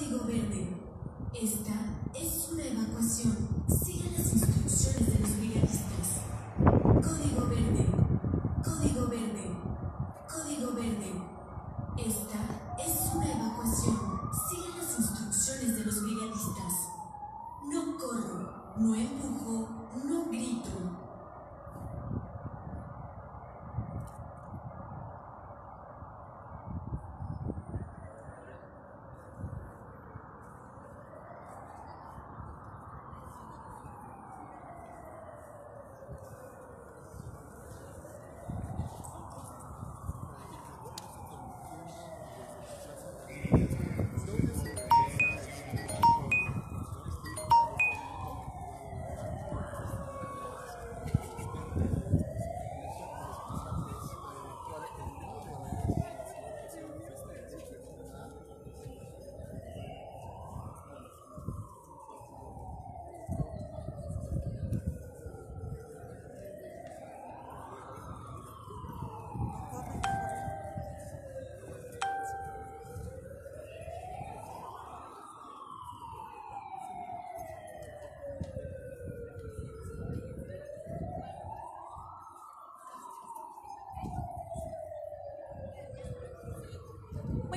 Código verde. Esta es una evacuación. Siga las instrucciones de los brigadistas. Código verde. Código verde. Código verde. Esta es una evacuación. Siga las instrucciones de los brigadistas. No corro, no empujo, no grito.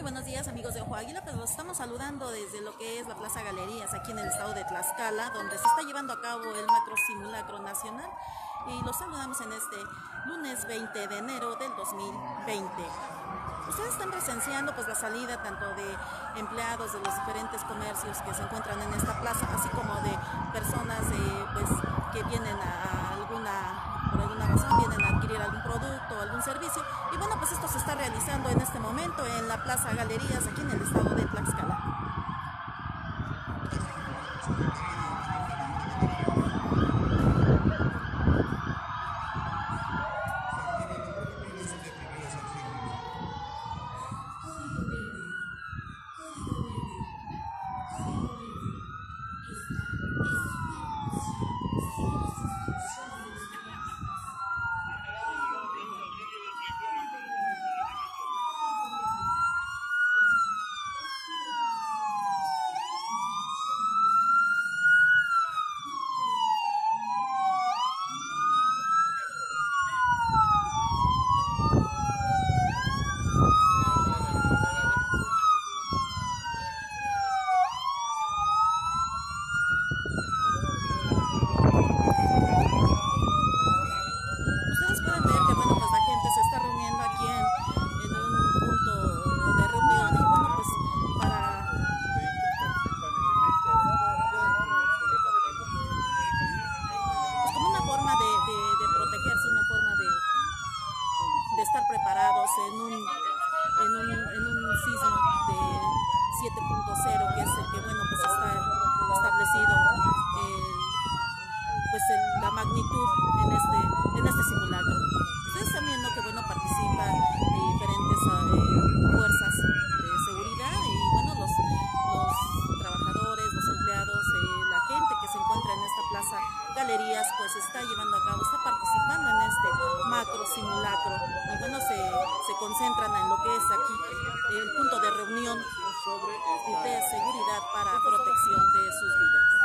Buenos días amigos de Ojo Águila, pues los estamos saludando desde lo que es la Plaza Galerías aquí en el estado de Tlaxcala, donde se está llevando a cabo el macro simulacro nacional y los saludamos en este lunes 20 de enero del 2020. Ustedes están presenciando pues la salida tanto de empleados de los diferentes comercios que se encuentran en esta plaza, así como de personas eh, pues que vienen a alguna por alguna razón vienen a adquirir algún producto o algún servicio. Y bueno, pues esto se está realizando en este momento en la Plaza Galerías, aquí en el estado de Tlaxcala. Código verde. Código verde. Código verde. Esta es una evacuación. Siga las instrucciones de los brigadistas. Ustedes pueden ver que bueno, pues la gente se está reuniendo aquí en, en un punto de reunión y bueno, pues para pues como una forma de, de- de protegerse, una forma de, de estar preparados en un, en un, en un sismo de 7.0, que es el que bueno, pues está establecido el- pues el- la magnitud en este, en este simulacro. Ustedes están viendo que bueno participan eh, diferentes ah, eh, fuerzas de seguridad y bueno los, los trabajadores, los empleados, eh, la gente que se encuentra en esta plaza pues está llevando a cabo, está participando en este macro simulacro y bueno se, se concentran en lo que es aquí el punto de reunión de seguridad para protección de sus vidas.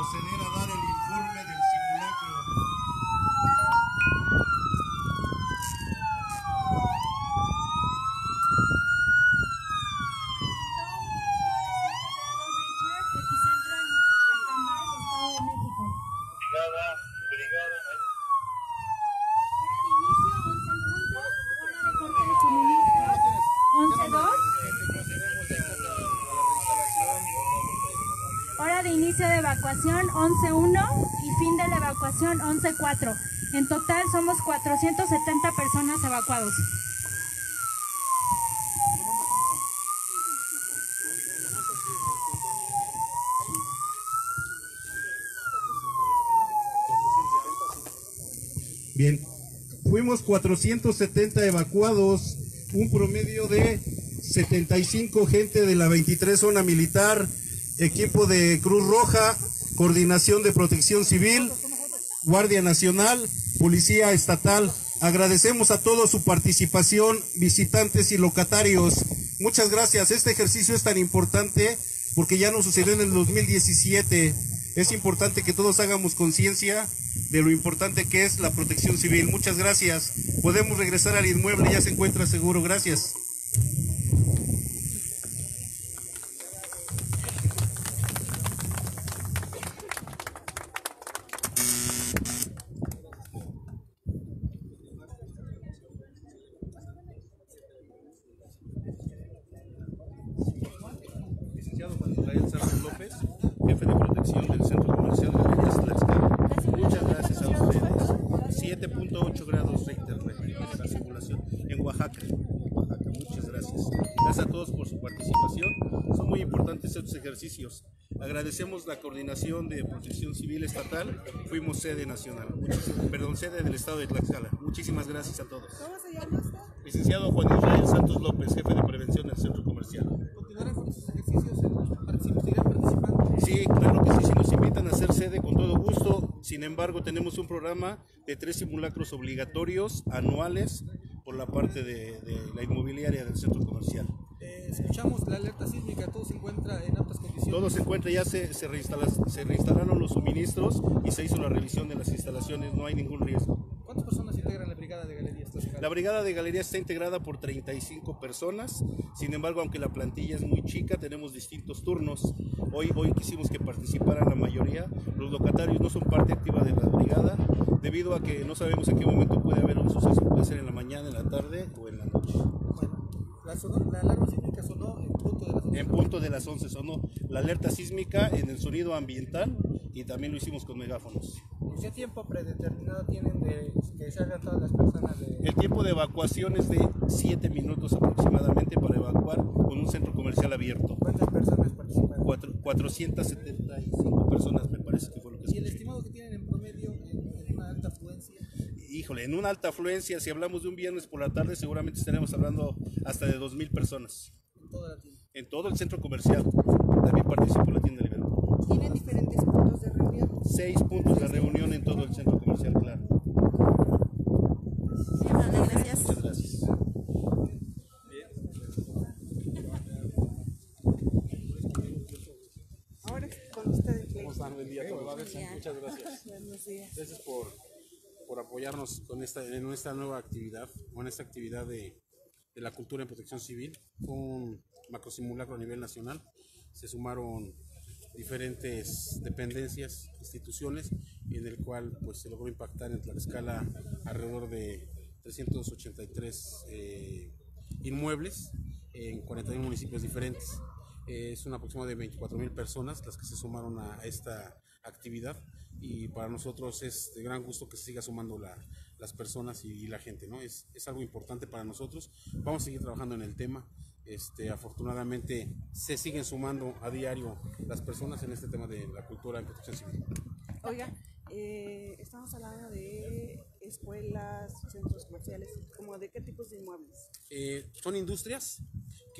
Proceder a dar el informe del simulacro. epicentro en Acambay, Estado de México. Brigada, brigada, Hora de inicio 11 puntos, hora de corte de suministro 11.2. Hora de inicio de evacuación 11.1 y fin de la evacuación 11.4. En total somos 470 personas evacuados. Bien, fuimos 470 evacuados, un promedio de 75 gente de la 23 zona militar, equipo de Cruz Roja, coordinación de protección civil, Guardia Nacional, Policía Estatal. Agradecemos a todos su participación, visitantes y locatarios. Muchas gracias. Este ejercicio es tan importante porque ya nos sucedió en el 2017. Es importante que todos hagamos conciencia de lo importante que es la protección civil. Muchas gracias. Podemos regresar al inmueble, ya se encuentra seguro. Gracias. La coordinación de protección civil estatal. Fuimos sede nacional, perdón, sede del estado de Tlaxcala. Muchísimas gracias a todos. ¿Cómo se llama usted? Licenciado Juan Israel Santos López, jefe de prevención del Centro Comercial. ¿Continuarán con estos ejercicios? ¿Participan- ¿Seguirán participando? Sí, claro que sí, si nos invitan a hacer sede con todo gusto, Sin embargo, tenemos un programa de tres simulacros obligatorios anuales por la parte de, de la inmobiliaria del centro comercial. Escuchamos la alerta sísmica, todo se encuentra en aptas condiciones. Todo se encuentra, ya se, se, se reinstalaron los suministros y se hizo la revisión de las instalaciones, no hay ningún riesgo. ¿Cuántas personas integran la brigada de galerías? La brigada de galería está integrada por 35 personas, sin embargo, aunque la plantilla es muy chica, tenemos distintos turnos. Hoy, hoy quisimos que participaran la mayoría. Los locatarios no son parte activa de la brigada, debido a que no sabemos en qué momento puede haber un suceso, puede ser en la mañana, en la tarde o en la noche. La, sonó- la alarma sísmica sonó en punto de las En punto de las 11 sonó la alerta sísmica en el sonido ambiental y también lo hicimos con megáfonos. ¿Qué tiempo predeterminado tienen de que salgan todas las personas de... El tiempo de evacuación es de 7 minutos aproximadamente para evacuar con un centro comercial abierto. ¿Cuántas personas participan? Cuatro- 475 personas me parece que fue lo que ¿Y el escuché. estimado que tienen en promedio en, en una alta afluencia? Híjole, en una alta afluencia, si hablamos de un viernes por la tarde, seguramente estaremos hablando hasta de 2.000 personas. En toda la tienda. En todo el centro comercial. También participó la tienda Liverpool. Tienen diferentes puntos de reunión. Seis puntos de reunión en todo el centro comercial, claro. Gracias. Muchas gracias. Ahora con ustedes. ¿Cómo están? Buen día. Muchas gracias. Buenos días. Gracias por, por con esta, en esta nueva actividad, o en esta actividad de, la cultura en protección civil. Fue un macrosimulacro a nivel nacional. Se sumaron diferentes dependencias, instituciones, en el cual pues, se logró impactar en Tlaxcala alrededor de 383 eh, inmuebles en 41 municipios diferentes. Eh, es un aproximado de 24 mil personas las que se sumaron a esta actividad y para nosotros es de gran gusto que se siga sumando la- las personas y, y la gente, ¿no? Es, es algo importante para nosotros. Vamos a seguir trabajando en el tema. Este, afortunadamente se siguen sumando a diario las personas en este tema de la cultura en protección civil. Oiga, eh, estamos hablando de escuelas, centros comerciales, como de qué tipos de inmuebles. Eh, son industrias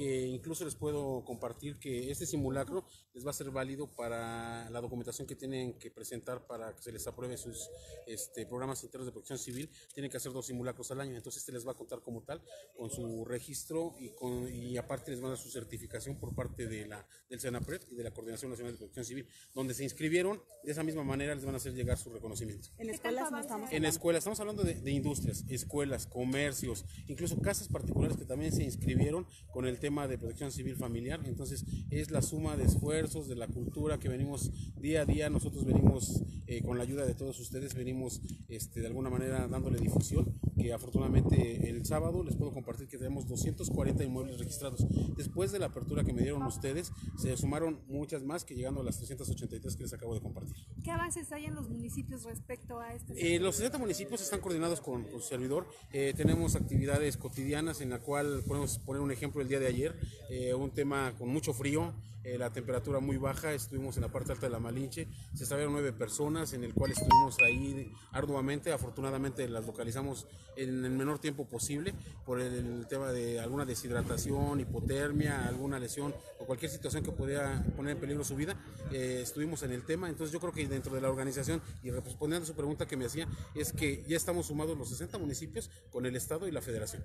que incluso les puedo compartir que este simulacro les va a ser válido para la documentación que tienen que presentar para que se les apruebe sus este, programas internos de protección civil. Tienen que hacer dos simulacros al año, entonces este les va a contar como tal con su registro y, con, y aparte les van a dar su certificación por parte de la, del CENAPRED y de la Coordinación Nacional de Protección Civil, donde se inscribieron, de esa misma manera les van a hacer llegar su reconocimiento. En escuelas no estamos En escuelas, estamos hablando de, de industrias, escuelas, comercios, incluso casas particulares que también se inscribieron con el tema de protección civil familiar. Entonces, es la suma de esfuerzos, de la cultura que venimos día a día. Nosotros venimos, eh, con la ayuda de todos ustedes, venimos este, de alguna manera dándole difusión. Que afortunadamente el sábado les puedo compartir que tenemos 240 inmuebles registrados. Después de la apertura que me dieron ustedes, se sumaron muchas más que llegando a las 383 que les acabo de compartir. ¿Qué avances hay en los municipios respecto a este? Eh, los 60 municipios están coordinados con, con su servidor. Eh, tenemos actividades cotidianas en la cual podemos poner un ejemplo el día de ayer, eh, un tema con mucho frío, eh, la temperatura muy baja, estuvimos en la parte alta de la Malinche, se extraviaron nueve personas en el cual estuvimos ahí arduamente, afortunadamente las localizamos en el menor tiempo posible por el, tema de alguna deshidratación, hipotermia, alguna lesión o cualquier situación que pudiera poner en peligro su vida, eh, estuvimos en el tema, entonces yo creo que dentro de la organización y respondiendo a su pregunta que me hacía, es que ya estamos sumados los 60 municipios con el Estado y la Federación.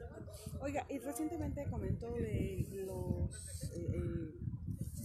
Oiga, y recientemente comentó de los eh,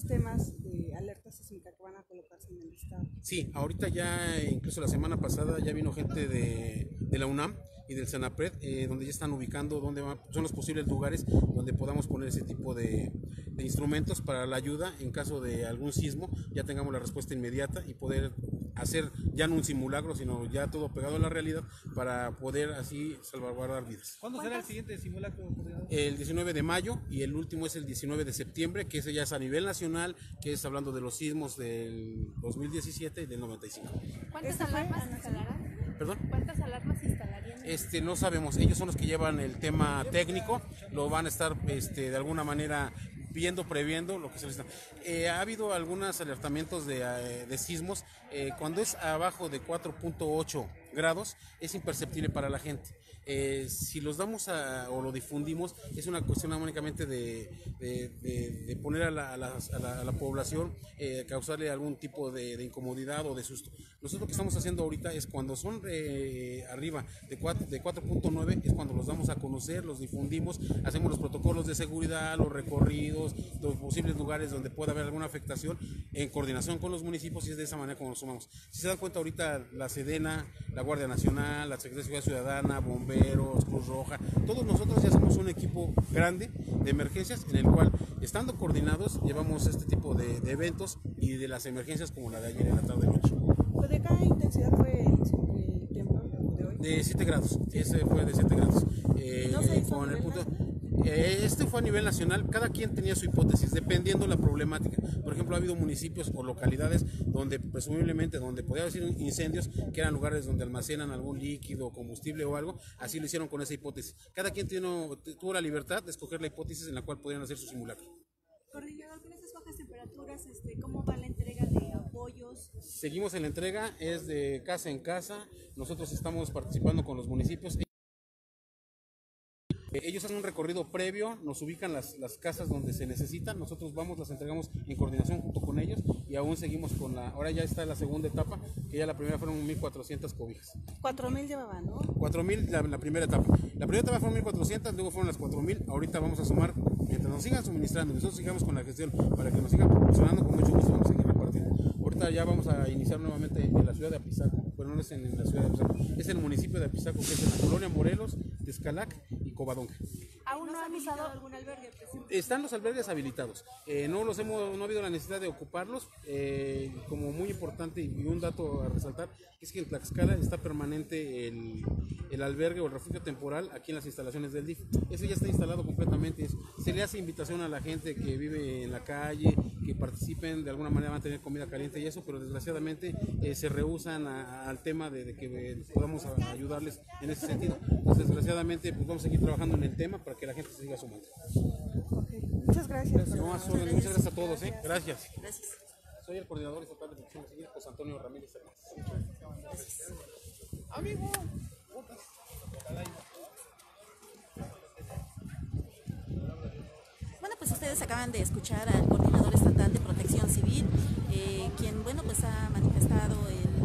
sistemas de alerta sísmica que van a colocarse en el estado. Sí, ahorita ya, incluso la semana pasada, ya vino gente de, de la UNAM y del Senapred, eh, donde ya están ubicando dónde va- son los posibles lugares donde podamos poner ese tipo de, de instrumentos para la ayuda en caso de algún sismo, ya tengamos la respuesta inmediata y poder hacer ya no un simulacro, sino ya todo pegado a la realidad para poder así salvaguardar vidas. ¿Cuándo será el siguiente simulacro? El 19 de mayo y el último es el 19 de septiembre, que ese ya es a nivel nacional, que es hablando de los sismos del 2017 y del 95. ¿Cuántas alarmas instalarán? ¿Perdón? ¿Cuántas alarmas instalarían? Este, no sabemos, ellos son los que llevan el tema técnico, lo van a estar este, de alguna manera viendo, previendo lo que se les está. Eh, ha habido algunos alertamientos de, eh, de sismos, eh, cuando es abajo de 4.8 grados es imperceptible para la gente. Eh, si los damos a, o lo difundimos, es una cuestión únicamente de, de- de- de poner a la, a la- a la- la población, eh, causarle algún tipo de, incomodidad o de susto. Nosotros lo que estamos haciendo ahorita es cuando son eh, arriba de 4 de 4.9 es cuando los damos a conocer, los difundimos, hacemos los protocolos de seguridad, los recorridos, los posibles lugares donde pueda haber alguna afectación en coordinación con los municipios y es de esa manera como nos sumamos. Si se dan cuenta ahorita la Sedena, la Guardia Nacional, la Secretaría de Seguridad Ciudadana, bomberos, Cruz Roja, todos nosotros ya somos un equipo grande de emergencias en el cual estando coordinados llevamos este tipo de, de eventos y de las emergencias como la de ayer en la tarde noche. ¿De qué intensidad fue el, temblor de hoy? De 7 grados, ese fue de 7 grados. Eh, ¿No se hizo con el punto, este fue a nivel nacional, cada quien tenía su hipótesis, dependiendo la problemática. Por ejemplo, ha habido municipios o localidades donde presumiblemente, donde podía haber sido incendios, que eran lugares donde almacenan algún líquido, combustible o algo, así lo hicieron con esa hipótesis. Cada quien tiene- tuvo la libertad de escoger la hipótesis en la cual podían hacer su simulacro. Coordinador, con estas bajas temperaturas, este, ¿cómo va la entrega de apoyos? Seguimos en la entrega, es de casa en casa, nosotros estamos participando con los municipios. Eh, Ellos hacen un recorrido previo, nos ubican las, las casas donde se necesitan, nosotros vamos, las entregamos en coordinación junto con ellos y aún seguimos con la, ahora ya está la segunda etapa, que ya la primera fueron 1.400 cobijas. 4.000 llevaban, ¿no? 4.000 la, la primera etapa. La primera etapa fueron 1.400, luego fueron las 4.000, ahorita vamos a sumar, mientras nos sigan suministrando, nosotros sigamos con la gestión para que nos sigan proporcionando, con mucho gusto vamos a seguir repartiendo. Ahorita ya vamos a iniciar nuevamente en la ciudad de Apizaco, pero no es en, en la ciudad de Apizaco, es en el municipio de Apizaco, que es en la colonia Morelos, Tezcalac y Covadonga. ¿Aún no ha habilitado algún albergue? presidente? Están los albergues habilitados. Eh, no los hemos, no ha habido la necesidad de ocuparlos. Eh, como muy importante y un dato a resaltar es que en Tlaxcala está permanente el, el albergue o el refugio temporal aquí en las instalaciones del DIF. Eso ya está instalado completamente. Es- se le hace invitación a la gente que vive en la calle, que participen, de alguna manera van a tener comida caliente y eso, pero desgraciadamente eh, se rehusan a- al tema de, de que eh, podamos a- ayudarles en ese sentido. Entonces, desgraciadamente, pues vamos a seguir trabajando en el tema para que la gente se siga sumando. Muchas gracias. No, muchas gracias a todos, ¿eh? Gracias. Gracias. Soy el coordinador estatal de protección civil, José Antonio Ramírez Hernández. Amigo. Ustedes acaban de escuchar al coordinador estatal de protección civil, eh, quien, bueno, pues ha manifestado el